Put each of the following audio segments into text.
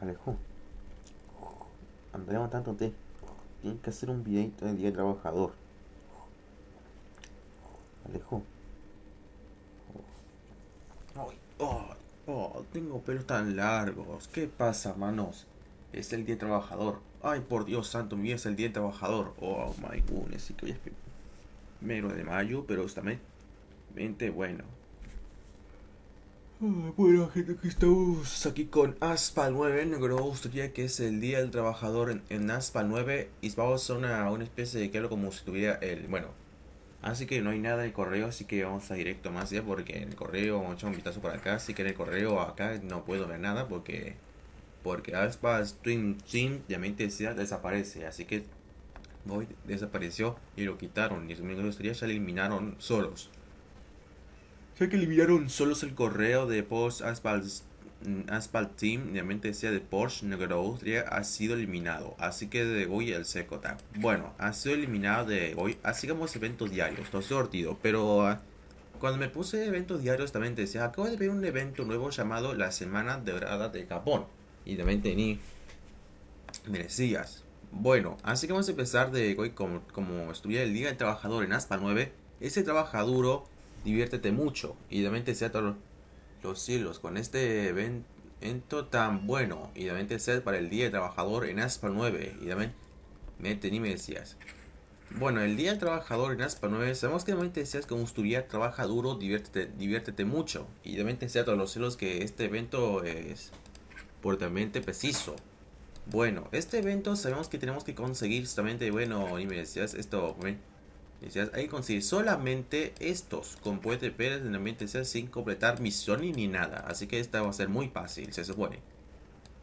Alejo. Andrea matándote. Tienes que hacer un videito del día trabajador. Alejo. Ay, ay, oh, tengo pelos tan largos. ¿Qué pasa, manos? Es el día trabajador. Ay, por Dios santo, mi vida es el día trabajador. Oh my goodness, sí que hoy es primero de mayo, pero justamente bueno. Bueno, gente, que estamos aquí con Aspal 9. Me gustaría que es el Día del Trabajador en, en Aspal 9. Y vamos a una, una especie de que algo como si tuviera el. Bueno, así que no hay nada de correo, así que vamos a directo más ya. Porque en el correo, vamos a echar un vistazo por acá. Así que en el correo acá no puedo ver nada porque. Porque Aspal Stream Team, ya mente decía, desaparece. Así que hoy desapareció y lo quitaron. Y gustaría ya lo eliminaron solos. Sé que eliminaron solos el correo de Porsche Asphalt, mm, Asphalt Team, realmente decía de Porsche Negro ha sido eliminado. Así que de hoy el Secota. Bueno, ha sido eliminado de hoy. Así como eventos diarios, todo sortido. Pero uh, cuando me puse eventos diarios también decía, acabo de ver un evento nuevo llamado la Semana Dorada de Japón. Y también tenía merecías. Bueno, así que vamos a empezar de hoy como, como estuviera el Día del Trabajador en Aspa 9. Ese trabaja duro diviértete mucho y de sea todos los cielos con este evento tan bueno y de sea para el Día del Trabajador en ASPA 9 y también mete ni me decías. Bueno, el Día del Trabajador en ASPA 9, sabemos que de decías como estuviera trabaja duro, diviértete, diviértete mucho y de sea todos los cielos que este evento es fuertemente preciso. Bueno, este evento sabemos que tenemos que conseguir justamente, bueno, y me decías esto, Decías, hay que conseguir solamente estos con puente Pérez en ambiente sin completar misión ni nada. Así que esta va a ser muy fácil, se supone.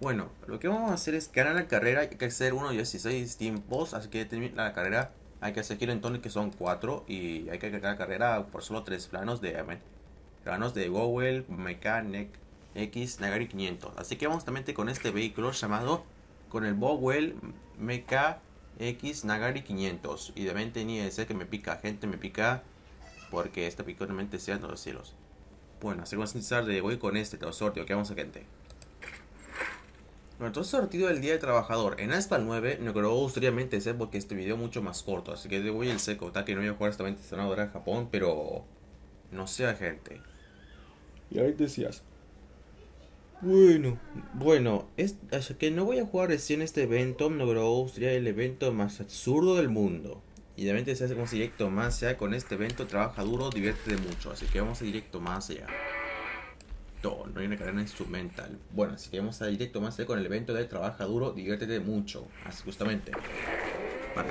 Bueno, lo que vamos a hacer es ganar la carrera. Hay que hacer uno 16 tiempos. Así que terminar la carrera. Hay que hacer entonces que son 4. Y hay que ganar la carrera por solo 3 planos de planos de Gowell, Mechanic X, Nagari 500. Así que vamos también con este vehículo llamado con el Bowell Mecha X Nagari 500. Y de mente ni ese que me pica, gente me pica. Porque esta picó mente sea los cielos. Bueno, así vamos a empezar de hoy con este sorteo. Que vamos a gente. Entonces sortido del día del trabajador. En Aspa 9, no creo gustaría ser porque este video es mucho más corto. Así que hoy el seco. Está que no voy a jugar esta mente sonadora en Japón, pero. No sea gente. Y ahí decías. Bueno, bueno, es, que no voy a jugar recién este evento, no sería el evento más absurdo del mundo. Y realmente se hace con directo más allá con este evento, trabaja duro, divierte mucho. Así que vamos a directo más allá. No, no hay una cadena instrumental. Bueno, así que vamos a directo más allá con el evento de trabaja duro, diviértete mucho. Así justamente.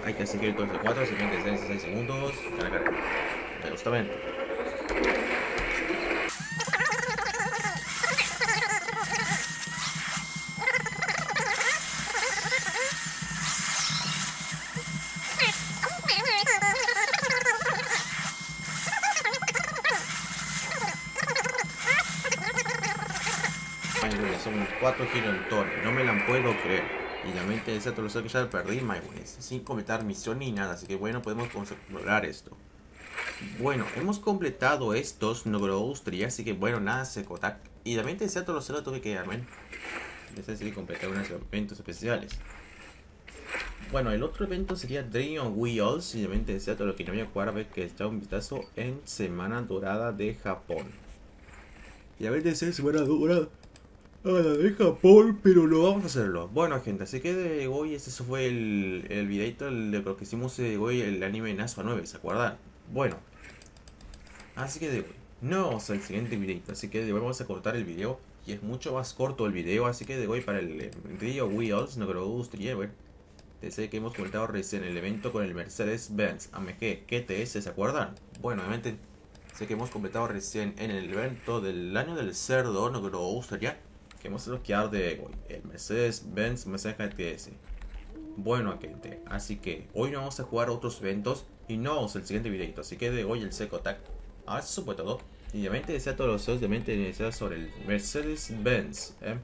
hay que seguir de 4, 56, 6 segundos. Justamente. Son cuatro girontones, no me la puedo creer. Y la mente de ese lo que ya perdí, sin completar misión ni nada, así que bueno, podemos lograr esto. Bueno, hemos completado estos Nogroustria, así que bueno, nada se cotac. Y la mente de todos los tuve que armen. Necesito completar unos eventos especiales. Bueno, el otro evento sería Dream on Wheels. Y la mente de todo lo que no voy a jugar a ver que está un vistazo en Semana Dorada de Japón. Y a ver de Semana Dorada a la de Japón, pero lo vamos a hacerlo. Bueno, gente, así que de hoy este fue el, el videito de lo que hicimos de hoy, el anime Naspa 9, ¿se acuerdan? Bueno, así que de hoy, no vamos al siguiente videito, así que de hoy vamos a cortar el video. Y es mucho más corto el video, así que de hoy para el, video Wheels, no creo que gustaría ver. Desde que hemos comentado recién el evento con el Mercedes-Benz AMG GTS, ¿se acuerdan? Bueno, obviamente sé que hemos completado recién en el evento del año del cerdo, no creo que gustaría que hemos bloqueado de hoy, el Mercedes-Benz Mercedes GTS. Bueno, gente, así que hoy no vamos a jugar otros eventos y no vamos al siguiente videito. Así que de hoy el Seco Attack. Ahora eso fue todo. Y obviamente desea todos los de mente desea sobre el Mercedes-Benz ¿eh?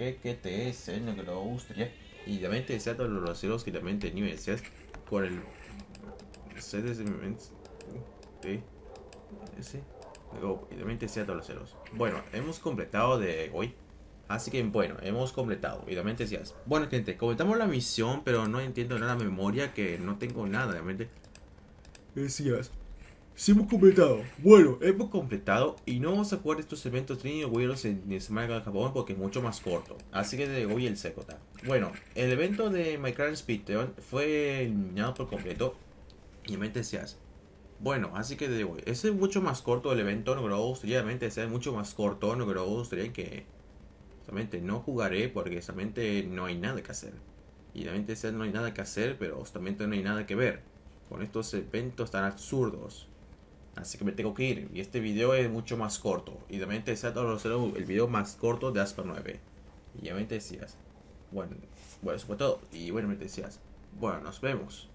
GTS, no que lo gustaría. Y obviamente desea todos los celos que también tenía deseas con el Mercedes-Benz GTS. Y obviamente desea todos los celos. Bueno, hemos completado de hoy Así que bueno, hemos completado. Y realmente decías, bueno gente, completamos la misión, pero no entiendo nada de memoria, que no tengo nada, realmente. Decías, sí hemos completado. Bueno, hemos completado y no vamos a jugar estos eventos Trini Wheels en Semana de Japón porque es mucho más corto. Así que de hoy el secota. Bueno, el evento de Minecraft Speedrun fue eliminado por completo. Y realmente decías, bueno, así que de hoy, ese es mucho más corto el evento, no creo, obviamente es mucho más corto, no creo, que Solamente no jugaré porque solamente no hay nada que hacer. Y realmente no hay nada que hacer, pero justamente no hay nada que ver. Con estos eventos tan absurdos. Así que me tengo que ir. Y este video es mucho más corto. Y realmente es el video más corto de Asper 9. Y me decías. Bueno, bueno, eso fue todo. Y bueno, me decías. Bueno, nos vemos.